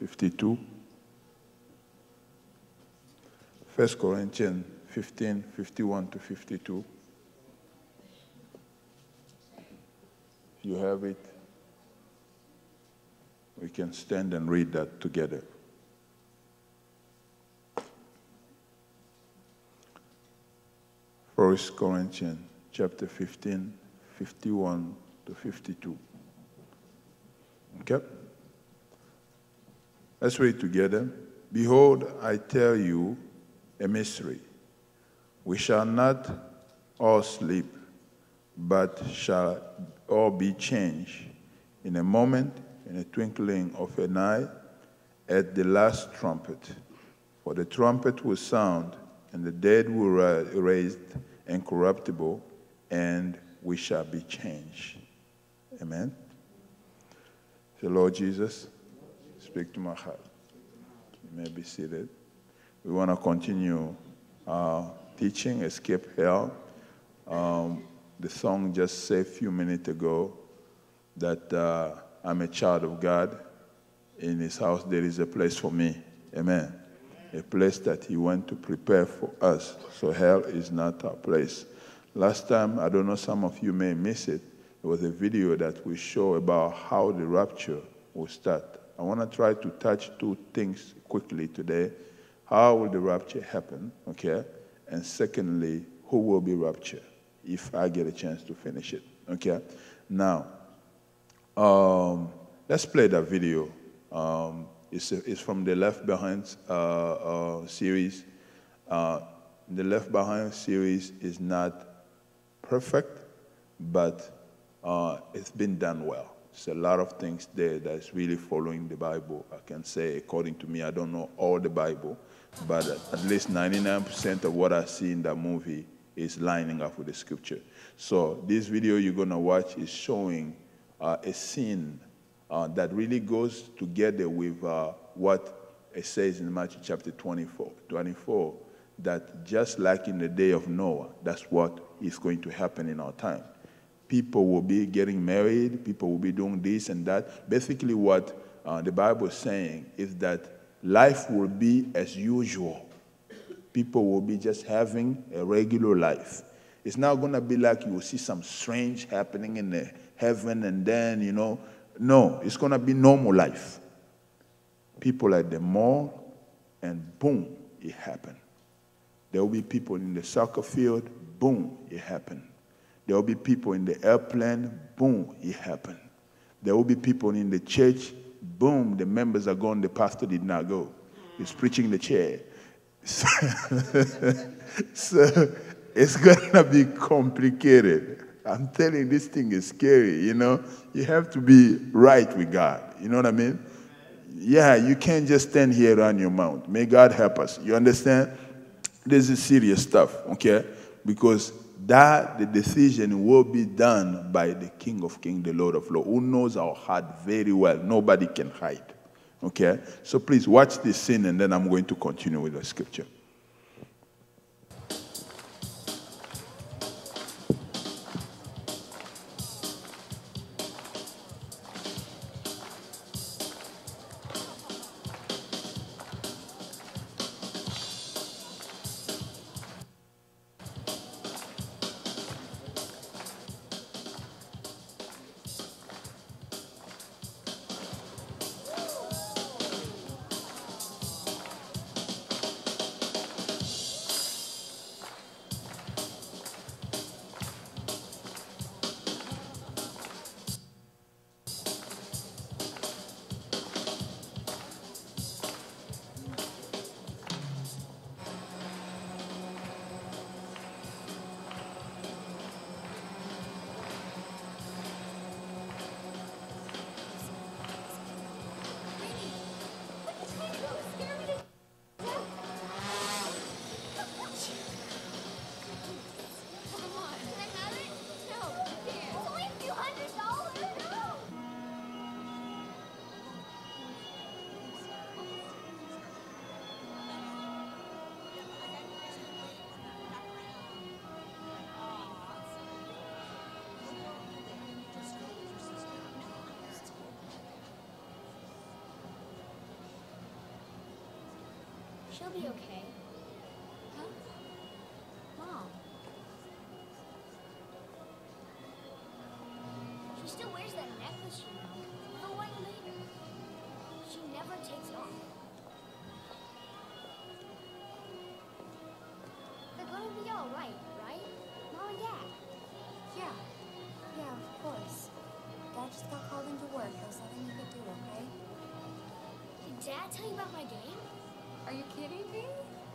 52. 1 Corinthians 15, 51 to 52. You have it. We can stand and read that together. First Corinthians chapter 15, 51 to 52. Okay? Let's read together. Behold, I tell you a mystery. We shall not all sleep, but shall all be changed in a moment, in a twinkling of an eye, at the last trumpet. For the trumpet will sound, and the dead will rise raised incorruptible, and we shall be changed. Amen. Say, Lord Jesus, speak to my heart. You may be seated. We want to continue our teaching, Escape Hell. Um, the song just said a few minutes ago that uh, I'm a child of God. In his house, there is a place for me. Amen. A place that he went to prepare for us. So hell is not our place. Last time, I don't know, some of you may miss it. There was a video that we show about how the rapture will start. I want to try to touch two things quickly today. How will the rapture happen? Okay. And secondly, who will be raptured if I get a chance to finish it? Okay. Now, um, let's play that video. Um, it's, it's from the Left Behind uh, uh, series. Uh, the Left Behind series is not perfect, but uh, it's been done well. There's a lot of things there that's really following the Bible. I can say, according to me, I don't know all the Bible, but at least 99% of what I see in that movie is lining up with the scripture. So this video you're going to watch is showing uh, a scene uh, that really goes together with uh, what it says in Matthew chapter 24. 24, that just like in the day of Noah, that's what is going to happen in our time. People will be getting married, people will be doing this and that. Basically, what uh, the Bible is saying is that life will be as usual. People will be just having a regular life. It's not going to be like you will see some strange happening in the heaven and then, you know. No, it's going to be normal life. People at the mall, and boom, it happened. There will be people in the soccer field, boom, it happened. There will be people in the airplane, boom, it happened. There will be people in the church, boom, the members are gone, the pastor did not go. He's preaching in the chair. So, so it's going to be complicated. I'm telling you, this thing is scary, you know. You have to be right with God. You know what I mean? Yeah, you can't just stand here around your mouth. May God help us. You understand? This is serious stuff, okay? Because that the decision will be done by the King of Kings, the Lord of Lords, who knows our heart very well. Nobody can hide. Okay? So please watch this scene and then I'm going to continue with the scripture. She'll be okay. Huh? Mom. She still wears that necklace, you know. The one later. She never takes it off. They're gonna be alright, right? Mom and Dad. Yeah. Yeah, of course. Dad just got called into work. There's nothing you could do, okay? Did Dad tell you about my game? Are you kidding me?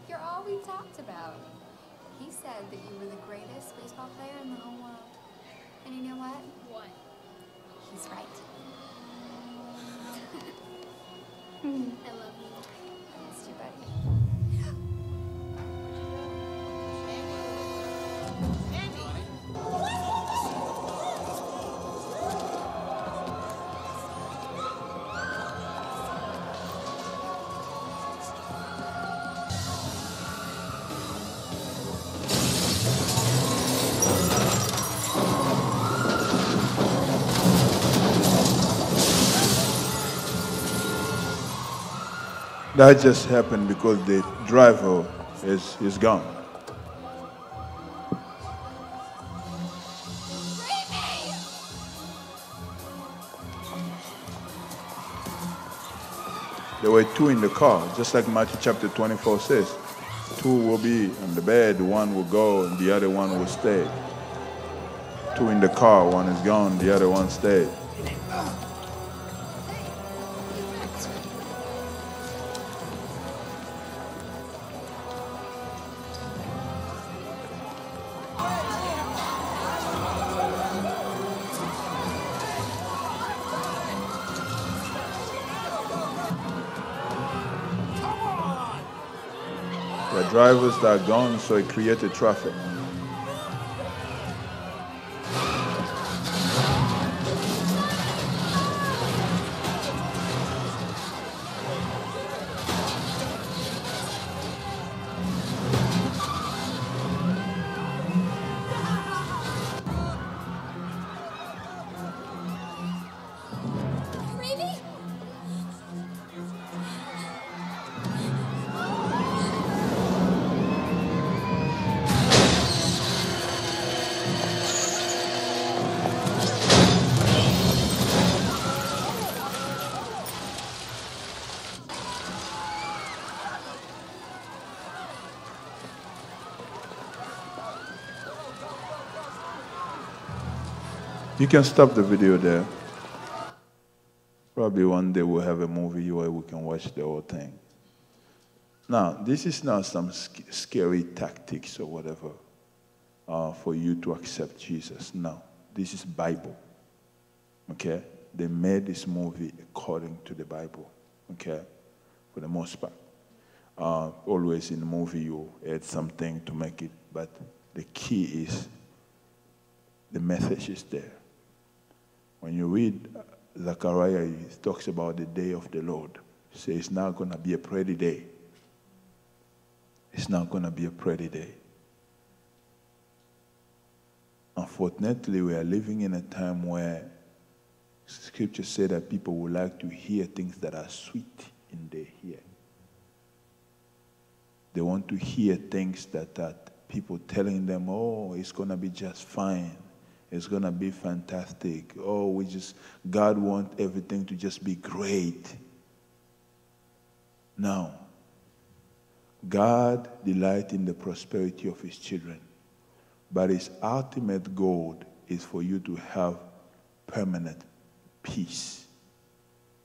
You're all we talked about. He said that you were the greatest baseball player in the whole world. And you know what? What? He's right. I love you. I Missed you, buddy. That just happened because the driver is, is gone. There were two in the car, just like Matthew chapter 24 says. Two will be on the bed, one will go, and the other one will stay. Two in the car, one is gone, the other one stayed. Drivers that are gone, so it created traffic. You can stop the video there. Probably one day we'll have a movie where we can watch the whole thing. Now, this is not some sc- scary tactics or whatever uh, for you to accept Jesus. No, this is Bible. Okay, they made this movie according to the Bible. Okay, for the most part. Uh, always in the movie you add something to make it, but the key is the message is there. When you read uh, Zechariah, he talks about the day of the Lord. He says it's not going to be a pretty day. It's not going to be a pretty day. Unfortunately, we are living in a time where scripture say that people would like to hear things that are sweet in their ear. They want to hear things that, that people telling them, oh, it's going to be just fine. It's going to be fantastic. Oh, we just, God wants everything to just be great. No. God delights in the prosperity of his children. But his ultimate goal is for you to have permanent peace,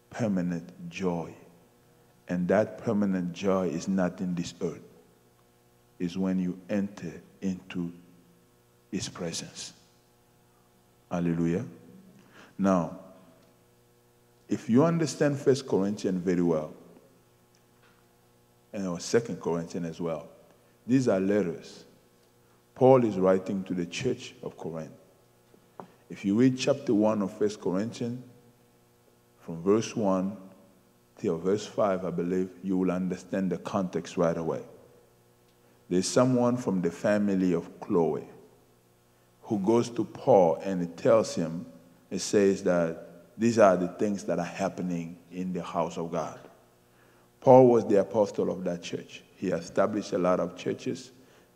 permanent joy. And that permanent joy is not in this earth. It's when you enter into his presence. Hallelujah. Now, if you understand First Corinthians very well, and Second Corinthians as well, these are letters. Paul is writing to the church of Corinth. If you read chapter 1 of First Corinthians, from verse 1 till verse 5, I believe, you will understand the context right away. There's someone from the family of Chloe who goes to Paul and it tells him, it says that these are the things that are happening in the house of God. Paul was the apostle of that church. He established a lot of churches.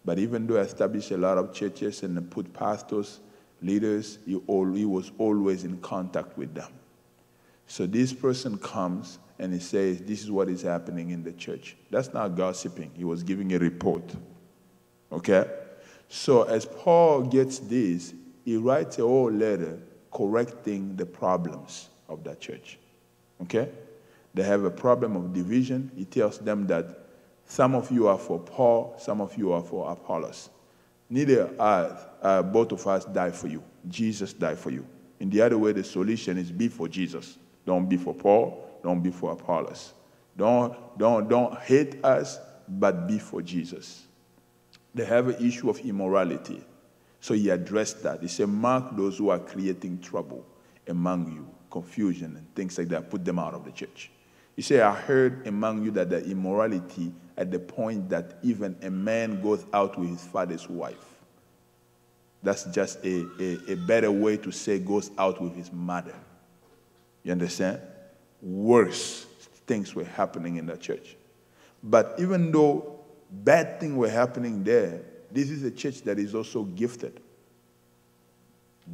But even though he established a lot of churches and put pastors, leaders, he, he was always in contact with them. So this person comes and he says, This is what is happening in the church. That's not gossiping. He was giving a report. Okay? So as Paul gets this, he writes a whole letter correcting the problems of that church. Okay? They have a problem of division. He tells them that some of you are for Paul, some of you are for Apollos. Neither are, uh, both of us die for you. Jesus died for you. In the other way, the solution is be for Jesus. Don't be for Paul, don't be for Apollos. Don't, don't, don't hate us, but be for Jesus. They have an issue of immorality. So he addressed that. He said, Mark those who are creating trouble among you, confusion and things like that, put them out of the church. He said, I heard among you that the immorality at the point that even a man goes out with his father's wife. That's just a, a, a better way to say goes out with his mother. You understand? Worse things were happening in the church. But even though bad things were happening there, this is a church that is also gifted.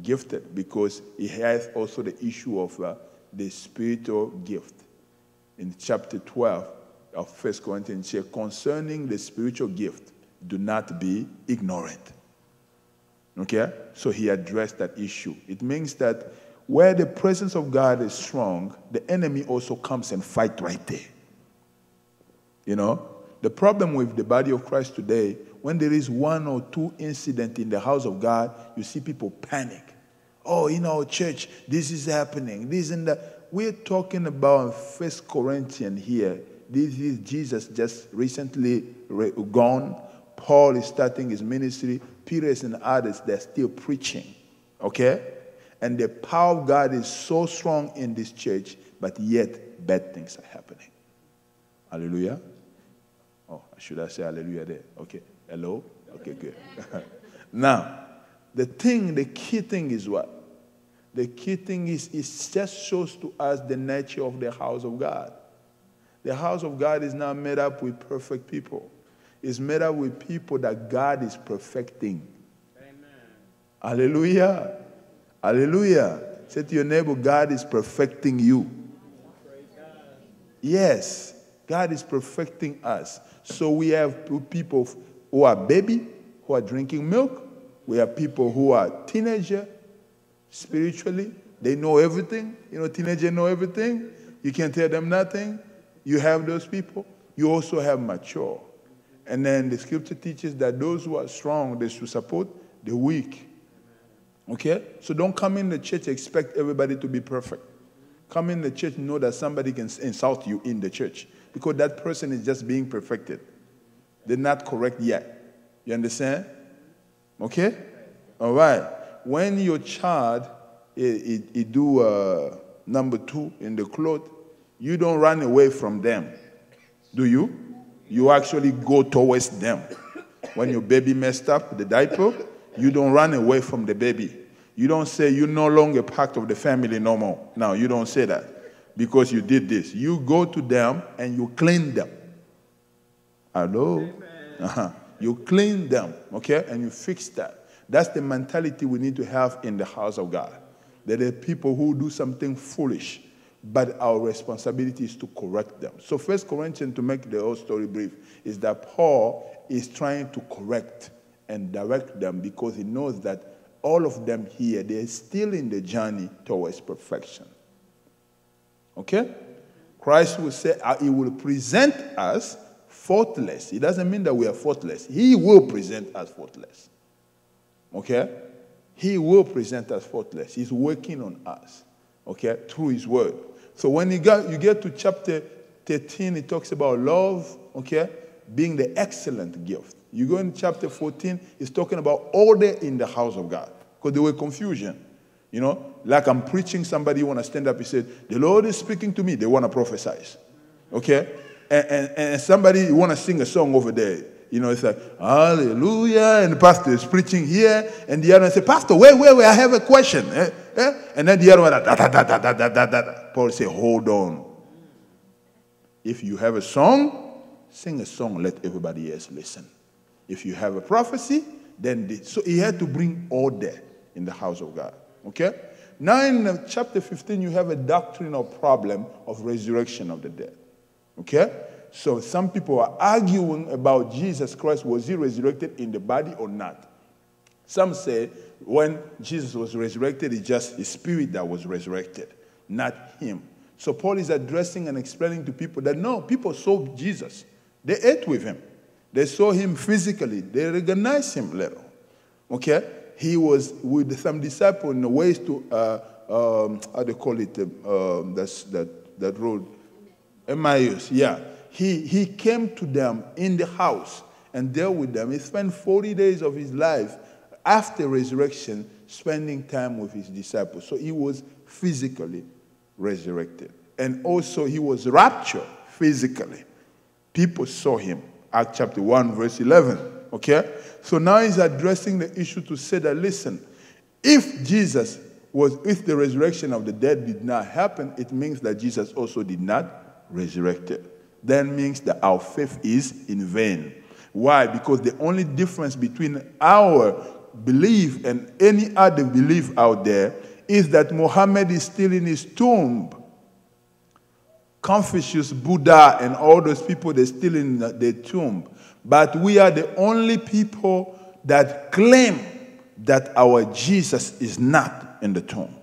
Gifted because it has also the issue of uh, the spiritual gift. In chapter 12 of First Corinthians, here, concerning the spiritual gift, do not be ignorant. Okay? So he addressed that issue. It means that where the presence of God is strong, the enemy also comes and fight right there. You know, the problem with the body of Christ today, when there is one or two incident in the house of God, you see people panic. Oh, in our church, this is happening. This and that. We're talking about First Corinthians here. This is Jesus just recently gone. Paul is starting his ministry. Peter and others, they're still preaching. Okay? And the power of God is so strong in this church, but yet bad things are happening. Hallelujah. Should I say hallelujah there? Okay. Hello? Okay, good. now, the thing, the key thing is what? The key thing is it just shows to us the nature of the house of God. The house of God is not made up with perfect people. It's made up with people that God is perfecting. Amen. Hallelujah. Hallelujah. Say to your neighbor, God is perfecting you. Yes, God is perfecting us. So we have people who are baby, who are drinking milk. We have people who are teenager, spiritually. They know everything. You know, teenagers know everything. You can't tell them nothing. You have those people. You also have mature. And then the scripture teaches that those who are strong, they should support the weak. Okay? So don't come in the church expect everybody to be perfect. Come in the church know that somebody can insult you in the church because that person is just being perfected. They're not correct yet. You understand? Okay? All right. When your child it, it, do uh, number two in the cloth, you don't run away from them, do you? You actually go towards them. When your baby messed up the diaper, you don't run away from the baby. You don't say you're no longer part of the family no more. No, you don't say that because you did this. You go to them and you clean them. Hello? Uh-huh. You clean them, okay? And you fix that. That's the mentality we need to have in the house of God. There are people who do something foolish, but our responsibility is to correct them. So, First Corinthians, to make the whole story brief, is that Paul is trying to correct and direct them because he knows that all of them here, they're still in the journey towards perfection. Okay? Christ will say, uh, He will present us faultless. It doesn't mean that we are faultless. He will present us faultless. Okay? He will present us faultless. He's working on us, okay, through His word. So when you get, you get to chapter 13, it talks about love, okay, being the excellent gift. You go in chapter 14, it's talking about order in the house of God because there were confusion. You know, like I'm preaching, somebody you want to stand up and say, The Lord is speaking to me. They want to prophesy. Okay? And, and, and somebody want to sing a song over there. You know, it's like, Hallelujah. And the pastor is preaching here. And the other one say, Pastor, wait, wait, wait, I have a question. Eh? Eh? And then the other one, da, da, da, da, da, da, da. Paul say, Hold on. If you have a song, sing a song, let everybody else listen. If you have a prophecy, then the, so he had to bring order in the house of God. Okay? Now in chapter 15, you have a doctrinal problem of resurrection of the dead. Okay? So some people are arguing about Jesus Christ, was he resurrected in the body or not? Some say when Jesus was resurrected, it's just his spirit that was resurrected, not him. So Paul is addressing and explaining to people that no, people saw Jesus. They ate with him. They saw him physically. They recognized him little. Okay? He was with some disciples in the ways to, uh, um, how do you call it, um, that's, that, that road? Emmaus, yeah. He, he came to them in the house and there with them. He spent 40 days of his life after resurrection spending time with his disciples. So he was physically resurrected. And also he was raptured physically. People saw him. Act chapter 1, verse 11. Okay? So now he's addressing the issue to say that, listen, if Jesus was, if the resurrection of the dead did not happen, it means that Jesus also did not resurrected. Then means that our faith is in vain. Why? Because the only difference between our belief and any other belief out there is that Muhammad is still in his tomb. Confucius, Buddha, and all those people, they're still in the tomb. But we are the only people that claim that our Jesus is not in the tomb.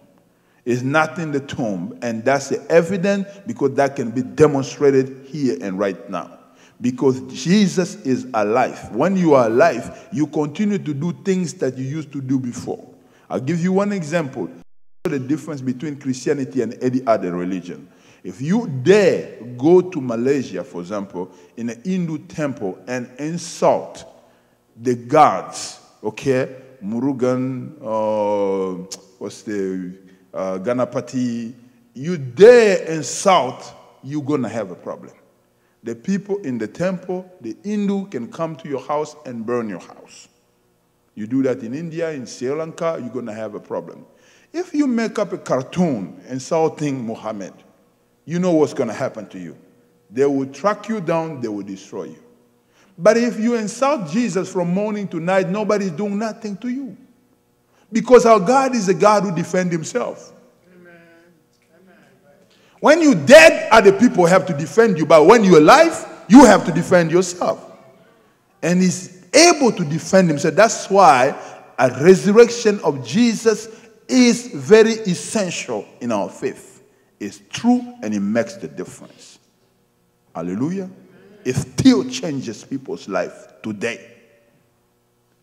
Is not in the tomb, and that's the evidence because that can be demonstrated here and right now. Because Jesus is alive. When you are alive, you continue to do things that you used to do before. I'll give you one example. The difference between Christianity and any other religion. If you dare go to Malaysia, for example, in a Hindu temple and insult the gods, okay, Murugan, uh, what's the uh, Ganapati, you dare insult, you're gonna have a problem. The people in the temple, the Hindu can come to your house and burn your house. You do that in India, in Sri Lanka, you're gonna have a problem. If you make up a cartoon insulting Muhammad, you know what's going to happen to you. They will track you down, they will destroy you. But if you insult Jesus from morning to night, nobody's doing nothing to you. Because our God is a God who defends himself. Amen. When you're dead, other people have to defend you. But when you're alive, you have to defend yourself. And he's able to defend himself. That's why a resurrection of Jesus is very essential in our faith is true and it makes the difference. Hallelujah. It still changes people's life today.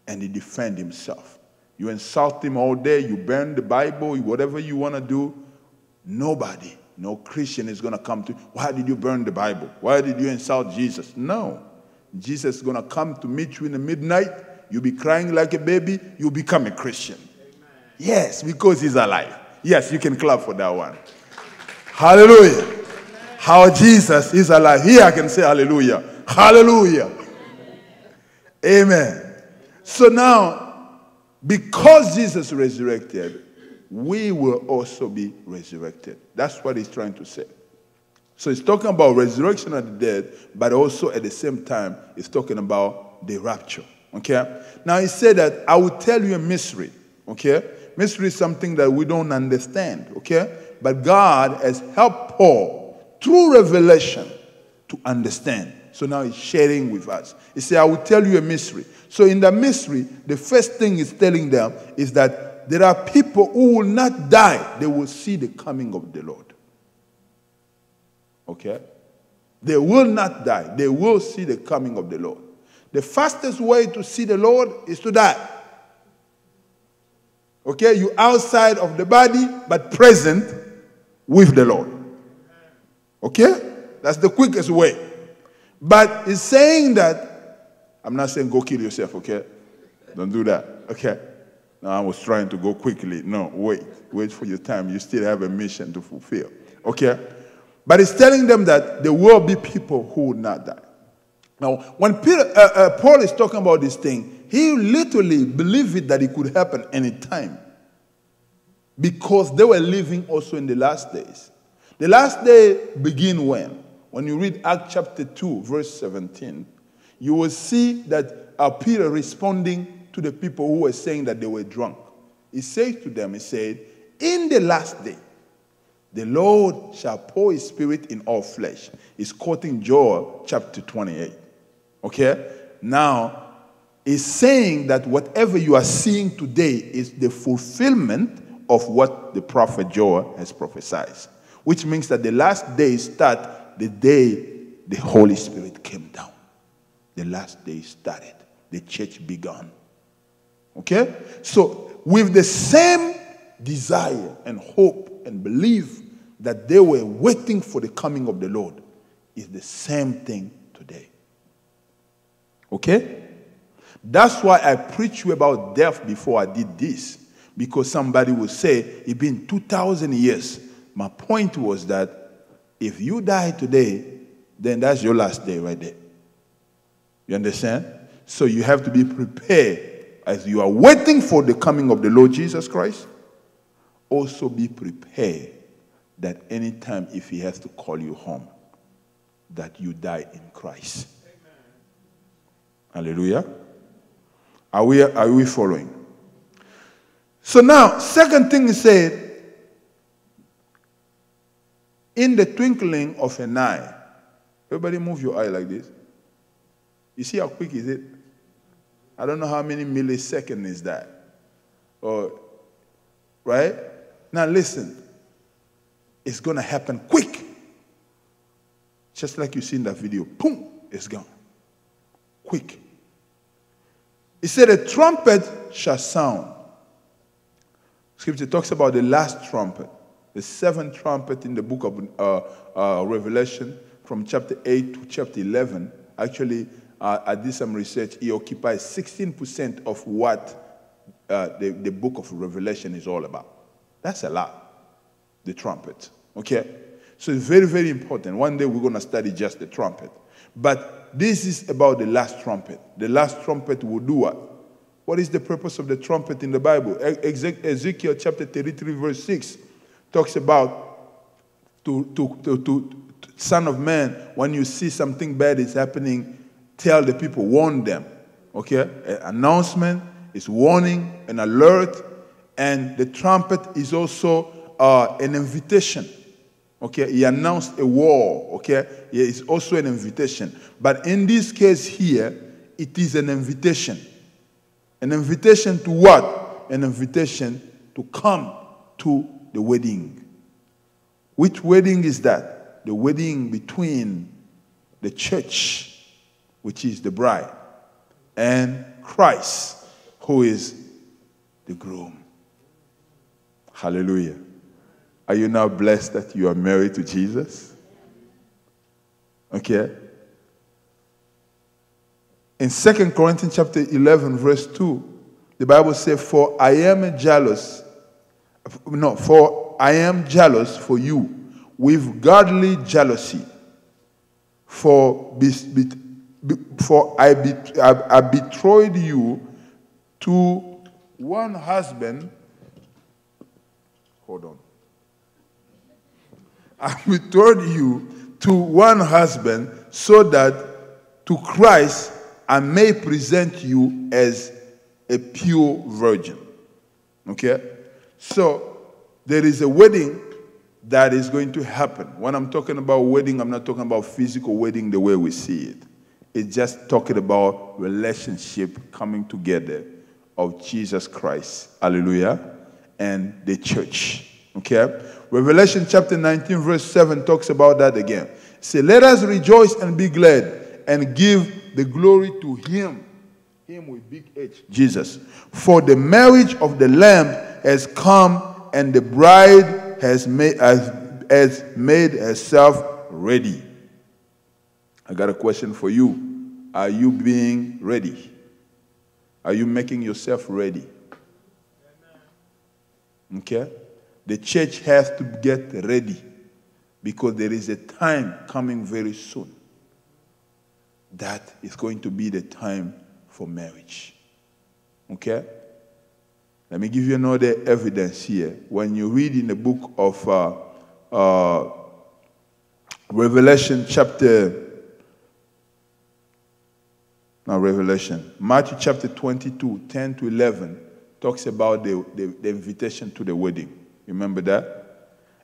And he defend himself. You insult him all day, you burn the Bible, whatever you want to do. Nobody, no Christian is going to come to, you. why did you burn the Bible? Why did you insult Jesus? No. Jesus is going to come to meet you in the midnight. You'll be crying like a baby. You'll become a Christian. Amen. Yes, because he's alive. Yes, you can clap for that one. Hallelujah. How Jesus is alive. Here I can say hallelujah. Hallelujah. Amen. So now, because Jesus resurrected, we will also be resurrected. That's what he's trying to say. So he's talking about resurrection of the dead, but also at the same time, he's talking about the rapture. Okay? Now he said that I will tell you a mystery. Okay? Mystery is something that we don't understand. Okay? But God has helped Paul through revelation to understand. So now he's sharing with us. He said, I will tell you a mystery. So in the mystery, the first thing he's telling them is that there are people who will not die, they will see the coming of the Lord. Okay? They will not die, they will see the coming of the Lord. The fastest way to see the Lord is to die. Okay, you outside of the body, but present with the Lord. Okay? That's the quickest way. But it's saying that, I'm not saying go kill yourself, okay? Don't do that, okay? No, I was trying to go quickly. No, wait. Wait for your time. You still have a mission to fulfill, okay? But it's telling them that there will be people who will not die. Now, when Peter, uh, uh, Paul is talking about this thing, he literally believed it that it could happen anytime because they were living also in the last days. The last day begin when? when you read Acts chapter 2, verse 17, you will see that Peter responding to the people who were saying that they were drunk. He said to them, He said, In the last day, the Lord shall pour his spirit in all flesh. He's quoting Joel chapter 28. Okay? Now, he's saying that whatever you are seeing today is the fulfillment of what the prophet Joel has prophesied, which means that the last days start the day the Holy Spirit came down. The last day started. The church began. Okay? So, with the same desire and hope and belief that they were waiting for the coming of the Lord, is the same thing today. Okay? That's why I preached you about death before I did this. Because somebody will say, it's been 2,000 years. My point was that if you die today, then that's your last day right there. You understand? So you have to be prepared as you are waiting for the coming of the Lord Jesus Christ. Also be prepared that anytime if he has to call you home, that you die in Christ. Amen. Hallelujah. Are we, are we following? So now, second thing he said, in the twinkling of an eye. Everybody move your eye like this. You see how quick is it? I don't know how many milliseconds is that. Or, right? Now listen. It's going to happen quick. Just like you see in that video. Boom, it's gone. Quick. He said, A trumpet shall sound. Scripture talks about the last trumpet, the seventh trumpet in the book of uh, uh, Revelation from chapter 8 to chapter 11. Actually, uh, I did some research. It occupies 16% of what uh, the, the book of Revelation is all about. That's a lot, the trumpet. Okay? So it's very, very important. One day we're going to study just the trumpet. But this is about the last trumpet. The last trumpet will do what? What is the purpose of the trumpet in the Bible? Ezekiel chapter 33, verse 6 talks about to, to, to, to, son of man, when you see something bad is happening, tell the people, warn them. Okay? An announcement is warning, an alert, and the trumpet is also uh, an invitation. Okay, he announced a war. Okay, it's also an invitation. But in this case here, it is an invitation. An invitation to what? An invitation to come to the wedding. Which wedding is that? The wedding between the church, which is the bride, and Christ, who is the groom. Hallelujah. Are you now blessed that you are married to Jesus? Okay. In 2 Corinthians chapter 11, verse 2, the Bible says, For I am jealous, no, for I am jealous for you with godly jealousy. For, for I, be, I, I betrayed you to one husband. Hold on. I betrayed you to one husband so that to Christ I may present you as a pure virgin. Okay? So there is a wedding that is going to happen. When I'm talking about wedding, I'm not talking about physical wedding the way we see it. It's just talking about relationship coming together of Jesus Christ. Hallelujah. And the church. Okay? Revelation chapter 19, verse 7 talks about that again. Say, let us rejoice and be glad and give the glory to him. Him with big H, Jesus. For the marriage of the Lamb has come and the bride has made, has, has made herself ready. I got a question for you. Are you being ready? Are you making yourself ready? Okay? The church has to get ready because there is a time coming very soon that is going to be the time for marriage. Okay? Let me give you another evidence here. When you read in the book of uh, uh, Revelation chapter, not Revelation, Matthew chapter 22, 10 to 11, talks about the, the, the invitation to the wedding. Remember that?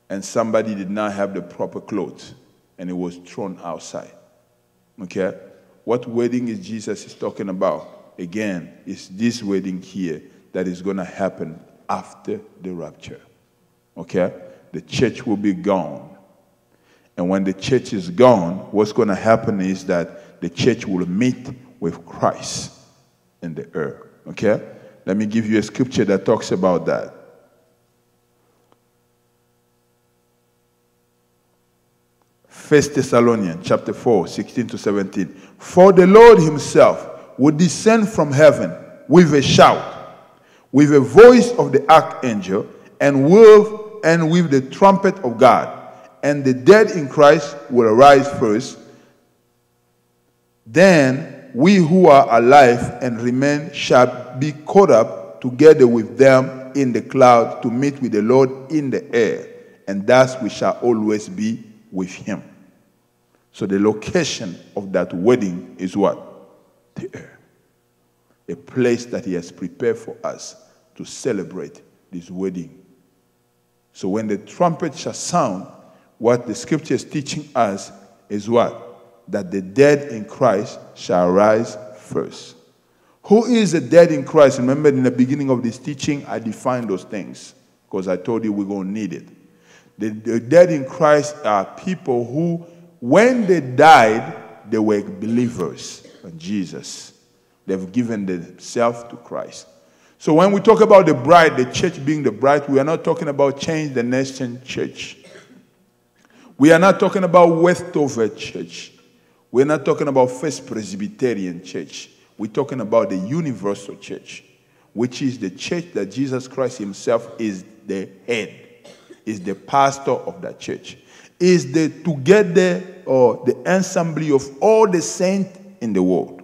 And somebody did not have the proper clothes and it was thrown outside. Okay? What wedding is Jesus is talking about? Again, it's this wedding here that is going to happen after the rapture. Okay? The church will be gone. And when the church is gone, what's going to happen is that the church will meet with Christ in the earth. Okay? Let me give you a scripture that talks about that. First Thessalonians chapter 4, 16 to 17. For the Lord himself will descend from heaven with a shout, with a voice of the archangel, and with, and with the trumpet of God. And the dead in Christ will arise first. Then we who are alive and remain shall be caught up together with them in the cloud to meet with the Lord in the air. And thus we shall always be with him. So the location of that wedding is what? The air. A place that he has prepared for us to celebrate this wedding. So when the trumpet shall sound, what the scripture is teaching us is what? That the dead in Christ shall rise first. Who is the dead in Christ? Remember, in the beginning of this teaching, I defined those things because I told you we're going to need it. The, the dead in Christ are people who, when they died, they were believers in Jesus. They've given themselves to Christ. So when we talk about the bride, the church being the bride, we are not talking about change the nation church. We are not talking about Westover church. We're not talking about First Presbyterian church. We're talking about the universal church, which is the church that Jesus Christ himself is the head, is the pastor of that church, is the together or the assembly of all the saints in the world.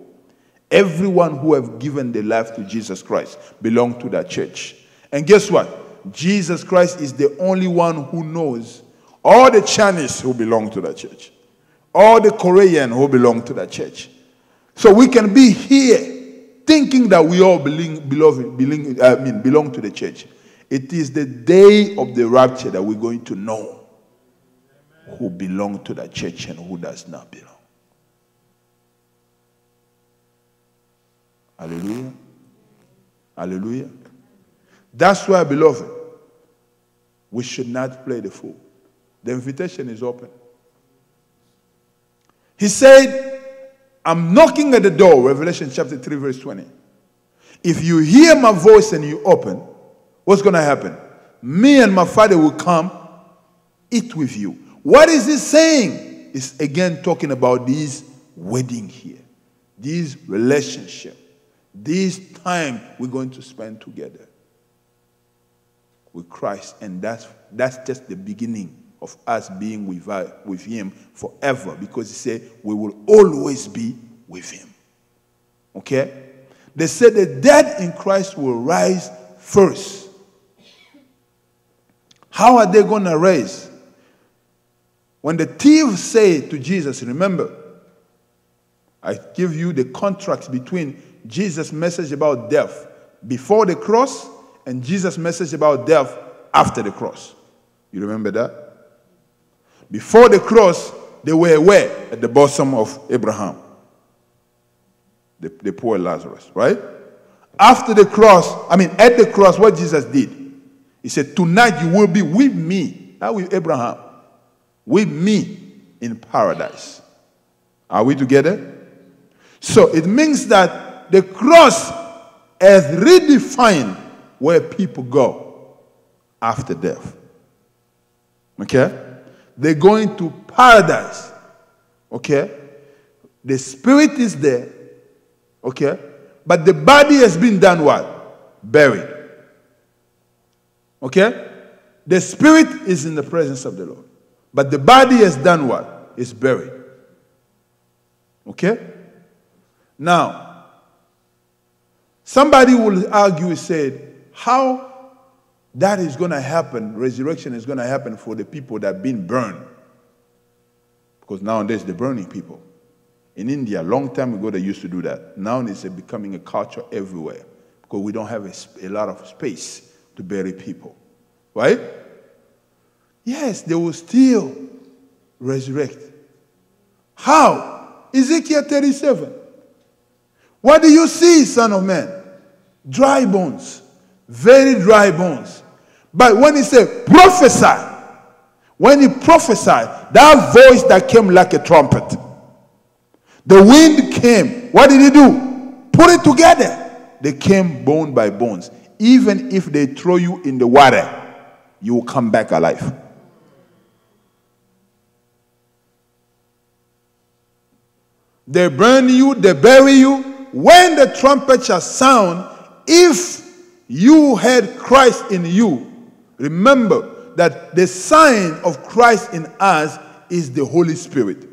Everyone who have given their life to Jesus Christ belong to that church. And guess what? Jesus Christ is the only one who knows all the Chinese who belong to that church, all the Korean who belong to that church. So we can be here thinking that we all belong, belong, belong, uh, I mean, belong to the church. It is the day of the rapture that we're going to know who belong to that church and who does not belong. Hallelujah. Hallelujah. That's why, beloved, we should not play the fool. The invitation is open. He said, I'm knocking at the door, Revelation chapter 3, verse 20. If you hear my voice and you open, what's going to happen? Me and my father will come eat with you. What is he saying? It's again talking about this wedding here, this relationship, this time we're going to spend together with Christ. And that's, that's just the beginning of us being with, uh, with Him forever because He said we will always be with Him. Okay? They said the dead in Christ will rise first. How are they going to rise? When the thieves say to Jesus, remember, I give you the contrast between Jesus' message about death before the cross and Jesus' message about death after the cross. You remember that? Before the cross, they were where? At the bosom of Abraham. The, the poor Lazarus, right? After the cross, I mean, at the cross, what Jesus did, he said, Tonight you will be with me, not with Abraham, with me in paradise. Are we together? So it means that the cross has redefined where people go after death. Okay? They're going to paradise. Okay? The spirit is there. Okay? But the body has been done what? Buried. Okay? The spirit is in the presence of the Lord. But the body has done what? Is buried. Okay? Now, somebody will argue, said, how that is going to happen, resurrection is going to happen for the people that have been burned. Because nowadays they're burning people. In India, a long time ago, they used to do that. Now it's becoming a culture everywhere because we don't have a, a lot of space to bury people. Right? Yes, they will still resurrect. How? Ezekiel 37. What do you see, son of man? Dry bones. Very dry bones. But when he said prophesy, when he prophesied, that voice that came like a trumpet, the wind came. What did he do? Put it together. They came bone by bones. Even if they throw you in the water, you will come back alive. They burn you, they bury you. When the trumpet shall sound, if you had Christ in you, remember that the sign of Christ in us is the Holy Spirit.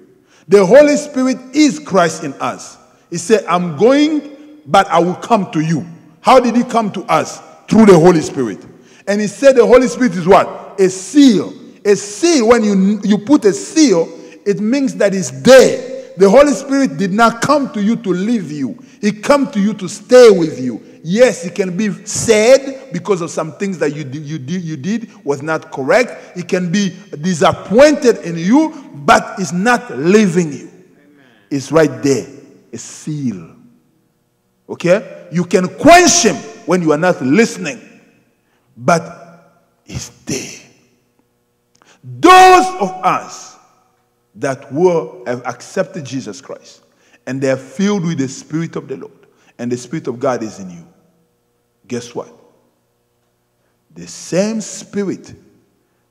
The Holy Spirit is Christ in us. He said, I'm going, but I will come to you. How did he come to us? Through the Holy Spirit. And he said the Holy Spirit is what? A seal. A seal, when you, you put a seal, it means that it's there the Holy Spirit did not come to you to leave you. He come to you to stay with you. Yes, it can be sad because of some things that you did, you you did was not correct. It can be disappointed in you, but it's not leaving you. Amen. It's right there. A seal. Okay? You can quench him when you are not listening, but it's there. Those of us that were have accepted Jesus Christ and they are filled with the Spirit of the Lord and the Spirit of God is in you. Guess what? The same Spirit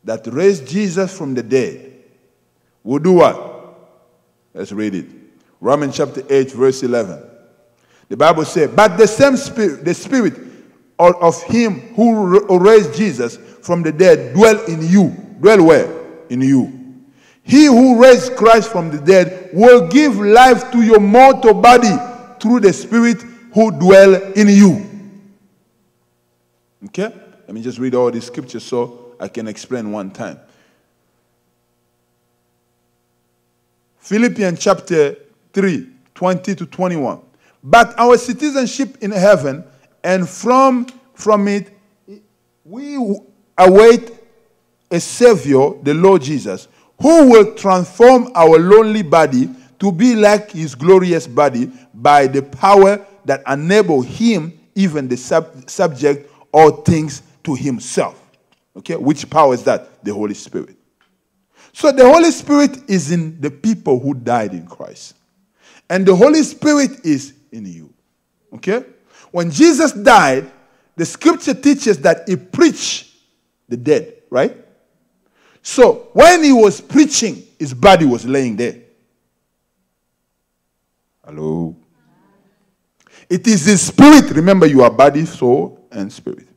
that raised Jesus from the dead will do what? Let's read it. Romans chapter 8, verse 11. The Bible says, But the same Spirit, the Spirit of him who raised Jesus from the dead dwell in you. Dwell where? In you. He who raised Christ from the dead will give life to your mortal body through the Spirit who dwell in you. Okay? Let me just read all these scriptures so I can explain one time. Philippians chapter 3, 20 to 21. But our citizenship in heaven, and from, from it, we await a Savior, the Lord Jesus who will transform our lonely body to be like his glorious body by the power that enable him even the sub- subject all things to himself. Okay which power is that? The holy spirit. So the holy spirit is in the people who died in christ. And the holy spirit is in you. Okay? When jesus died the scripture teaches that he preached the dead right so when he was preaching, his body was laying there. Hello? It is the spirit. Remember, you are body, soul, and spirit.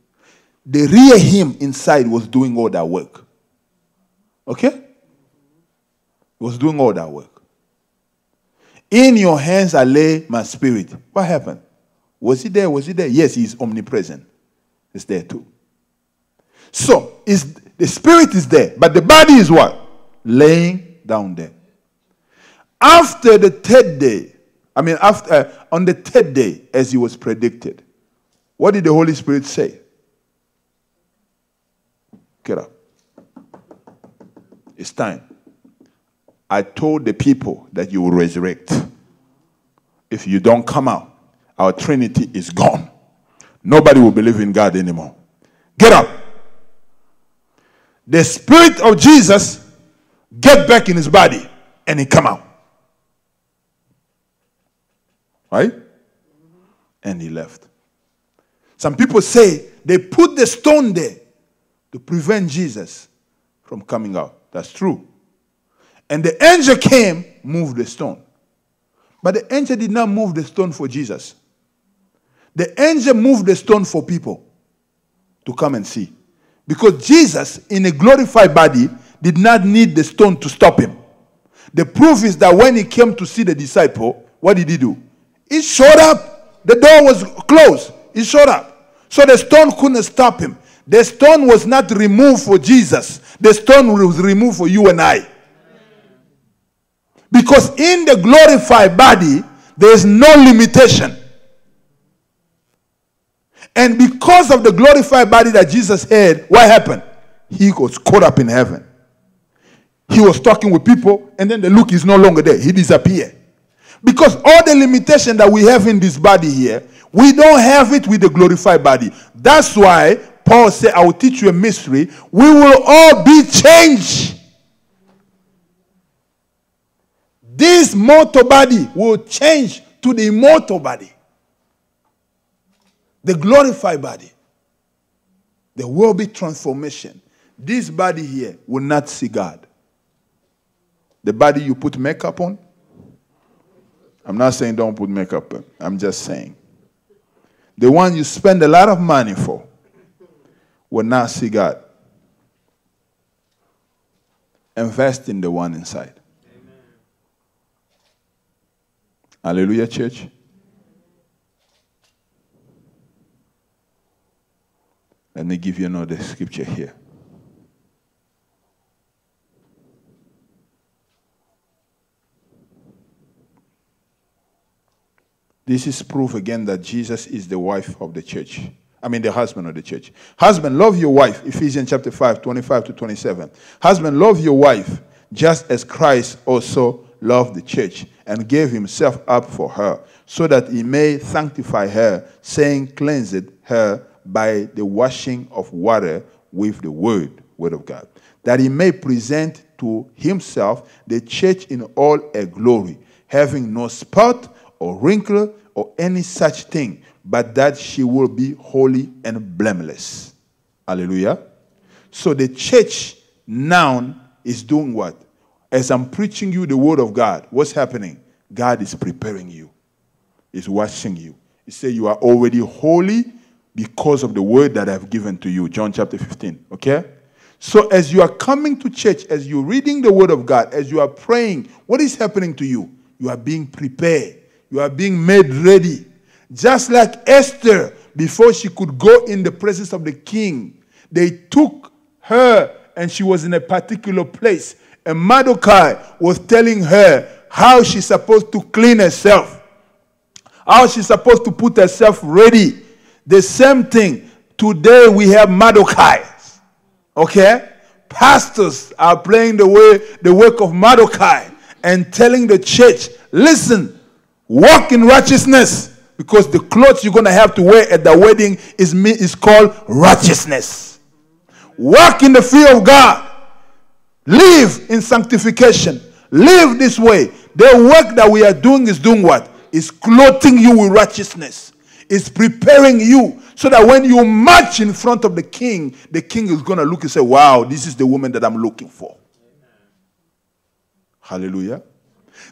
The real him inside was doing all that work. Okay? He was doing all that work. In your hands I lay my spirit. What happened? Was he there? Was he there? Yes, he's omnipresent. He's there too. So, is the spirit is there, but the body is what? Laying down there. After the third day, I mean, after uh, on the third day, as he was predicted, what did the Holy Spirit say? Get up. It's time. I told the people that you will resurrect. If you don't come out, our Trinity is gone. Nobody will believe in God anymore. Get up the spirit of Jesus get back in his body and he come out. Right? And he left. Some people say they put the stone there to prevent Jesus from coming out. That's true. And the angel came, moved the stone. But the angel did not move the stone for Jesus. The angel moved the stone for people to come and see. Because Jesus, in a glorified body, did not need the stone to stop him. The proof is that when he came to see the disciple, what did he do? He showed up. The door was closed. He showed up. So the stone couldn't stop him. The stone was not removed for Jesus, the stone was removed for you and I. Because in the glorified body, there is no limitation. And because of the glorified body that Jesus had, what happened? He was caught up in heaven. He was talking with people, and then the look is no longer there. He disappeared. Because all the limitation that we have in this body here, we don't have it with the glorified body. That's why Paul said, I will teach you a mystery. We will all be changed. This mortal body will change to the immortal body, the glorified body. There will be transformation. This body here will not see God. The body you put makeup on, I'm not saying don't put makeup on. I'm just saying. The one you spend a lot of money for will not see God. Invest in the one inside. Amen. Hallelujah, church. Let me give you another scripture here. This is proof again that Jesus is the wife of the church. I mean, the husband of the church. Husband, love your wife. Ephesians chapter 5, 25 to 27. Husband, love your wife just as Christ also loved the church and gave himself up for her, so that he may sanctify her, saying, Cleansed her by the washing of water with the word, word of God, that he may present to himself the church in all her glory, having no spot or wrinkle or any such thing, but that she will be holy and blameless. Hallelujah. So the church now is doing what? As I'm preaching you the word of God, what's happening? God is preparing you, is washing you. He said, You are already holy because of the word that I've given to you. John chapter 15. Okay? So as you are coming to church, as you're reading the word of God, as you are praying, what is happening to you? You are being prepared you are being made ready. Just like Esther, before she could go in the presence of the king, they took her and she was in a particular place. And Mordecai was telling her how she's supposed to clean herself, how she's supposed to put herself ready. The same thing. Today we have Mordecai. Okay? Pastors are playing the way the work of Mordecai and telling the church, listen, Walk in righteousness because the clothes you're to have to wear at the wedding is, is called righteousness. Walk in the fear of God. Live in sanctification. Live this way. The work that we are doing is doing what? Is clothing you with righteousness. Is preparing you so that when you march in front of the king, the king is going to look and say, Wow, this is the woman that I'm looking for. Hallelujah.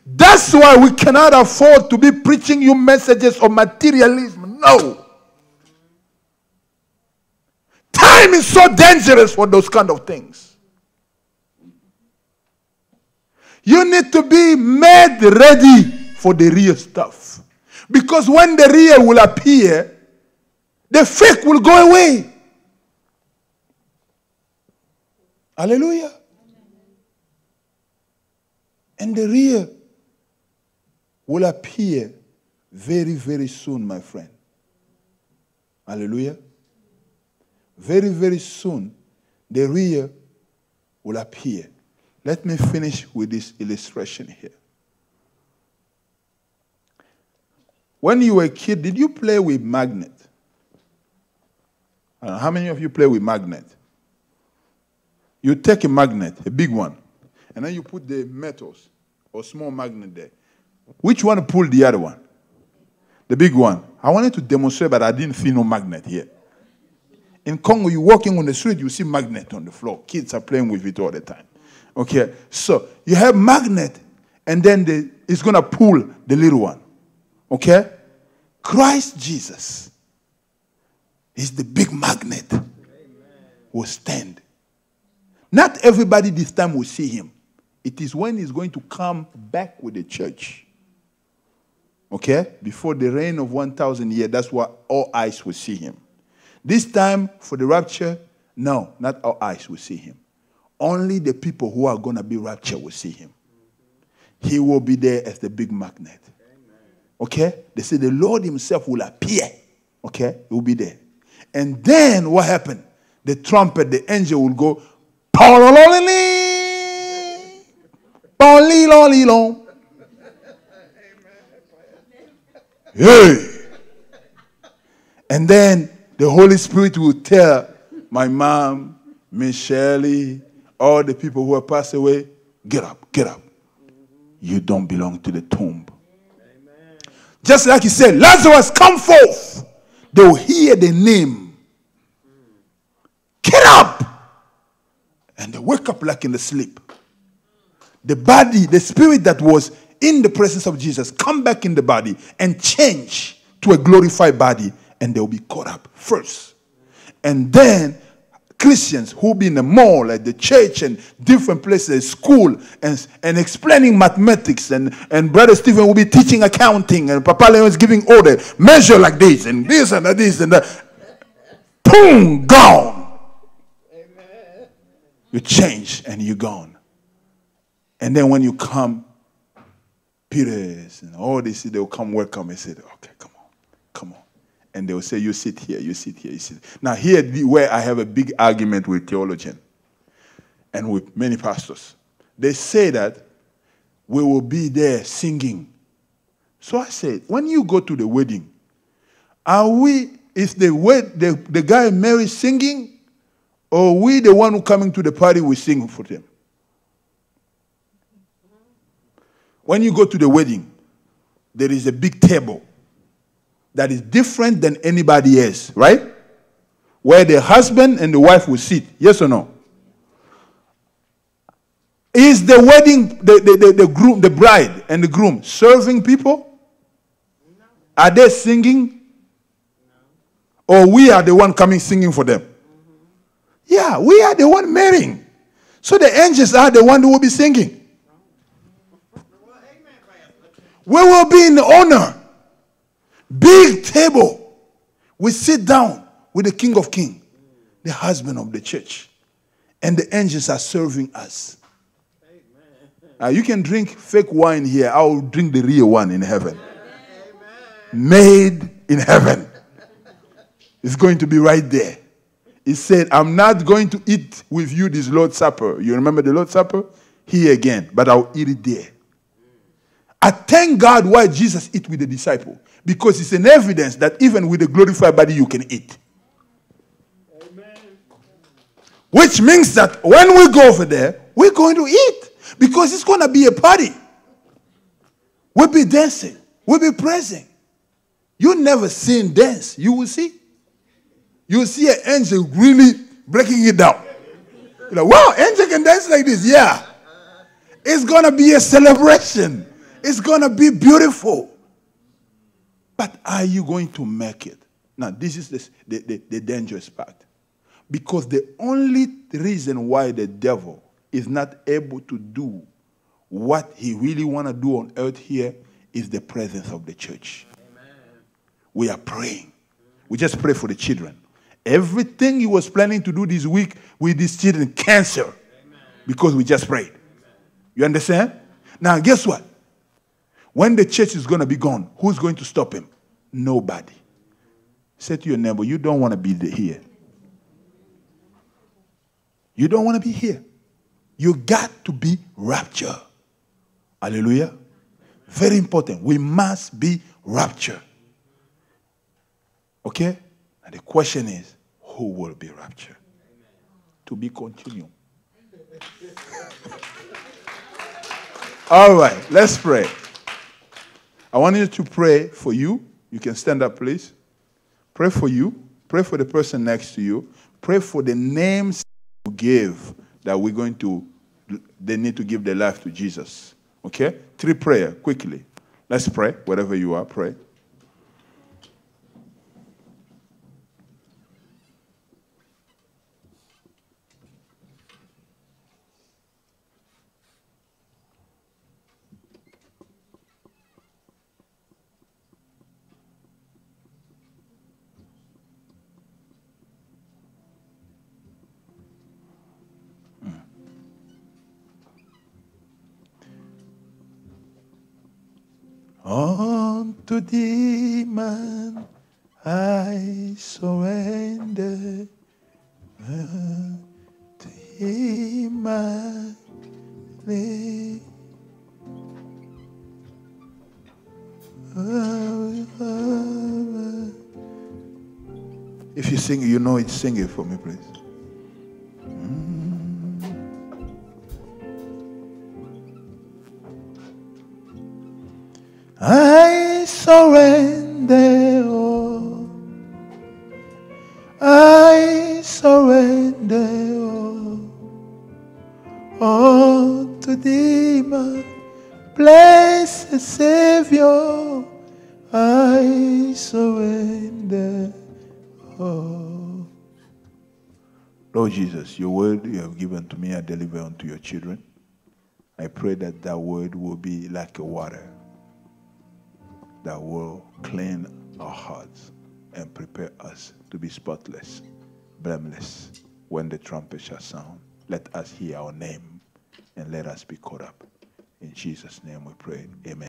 That's why we cannot afford to be preaching you messages of materialism. No. Time is so dangerous for those kind of things. You need to be made ready for the real stuff. Because when the real will appear, the fake will go away. Hallelujah. And the real will appear very, very soon, my friend. Hallelujah. Very, very soon, the real will appear. Let me finish with this illustration here. When you were a kid, did you play with magnet? Uh, how many of you play with magnet? You take a magnet, a big one, and then you put the metals or small magnet there. Which one pulled the other one? The big one. I wanted to demonstrate, but I didn't see no magnet here. In Congo, you're walking on the street, you see magnet on the floor. Kids are playing with it all the time. Okay, so you have magnet, and then the, it's going to pull the little one. Okay? Christ Jesus is the big magnet will stand. Not everybody this time will see him. It is when he's going to come back with the church Okay? Before the reign of 1,000 years, that's why all eyes will see him. This time, for the rapture, no, not all eyes will see him. Only the people who are going to be raptured will see him. he will be there as the big magnet. Okay? They say the Lord Himself will appear. Okay? He will be there. And then what happened? The trumpet, the angel will go, Hey! And then the Holy Spirit will tell my mom, Miss Shirley, all the people who have passed away, get up, get up. You don't belong to the tomb. Just like he said, Lazarus, come forth. They will hear the name. Get up. And they wake up like in the sleep. The body, the spirit that was in the presence of Jesus, come back in the body and change to a glorified body, and they'll be caught up first. And then Christians who be in the mall, at the church, and different places, school, and, and explaining mathematics, and, and Brother Stephen will be teaching accounting, and Papa Leon is giving order, measure like this, and this, and this, and that. Boom, gone. You change, and you're gone. And then when you come, Peters and all this, they'll come welcome and say, okay, come on, come and they'll say, You sit here, you sit here, you sit. Now, here where I have a big argument with theologians and with many pastors. They say that we will be there singing. So I said, when you go to the wedding, are we, is the, wed, the, the guy married singing, or we the one who coming to the party, we sing for them? When you go to the wedding, there is a big table that is different than anybody else, right? Where the husband and the wife will sit. Yes or no? Is the wedding, the, the, the, the groom, the bride and the groom serving people? Are they singing? Or we are the one coming singing for them? Yeah, we are the one marrying. So the angels are the one who will be singing. We will be in honor. Big table. We sit down with the King of Kings, the husband of the church. And the angels are serving us. You can drink fake wine here. I'll drink the real one in heaven. Made in heaven. It's going to be right there. He said, I'm not going to eat with you this Lord's Supper. You remember the Lord's Supper? Here again, but I'll eat it there. I thank God why Jesus ate with the disciple because it's an evidence that even with a glorified body you can eat. Amen. Which means that when we go over there, we're going to eat because it's going to be a party. We'll be dancing, we'll be praising. You never seen dance, you will see. You will see an angel really breaking it down. You're like, wow, angel can dance like this. Yeah. It's going to be a celebration. It's going to be beautiful. But are you going to make it? Now, this is the, the, the, the dangerous part. Because the only reason why the devil is not able to do what he really want to do on earth here is the presence of the church. Amen. We are praying. We just pray for the children. Everything he was planning to do this week with these children, cancer. Amen. Because we just prayed. Amen. You understand? Now, guess what? When the church is going to be gone, who's going to stop him? Nobody. Say to your neighbor, you don't want to be here. You don't want to be here. You got to be rapture. Hallelujah. Very important. We must be rapture. Okay? And the question is, who will be rapture? To be continued. All right, let's pray. I want you to pray for you. You can stand up, please. Pray for you. Pray for the person next to you. Pray for the names you give that we're going to, they need to give their life to Jesus. Okay? Three prayer, quickly. Let's pray. Wherever you are, pray. Unto thee, man, I surrender. To him. If you sing, you know it, sing it for me, please. You have given to me, I deliver unto your children. I pray that that word will be like a water that will clean our hearts and prepare us to be spotless, blameless when the trumpet shall sound. Let us hear our name and let us be caught up. In Jesus' name we pray. Amen.